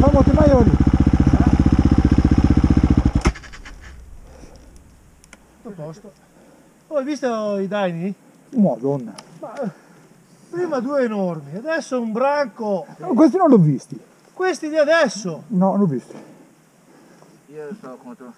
famo te maiori. Tutto posto. Oh, hai visto i daini? Madonna. Ma, prima due enormi, adesso un branco. No, questi non l'ho visti. Questi di adesso? No, non l'ho visti. Io sono contro.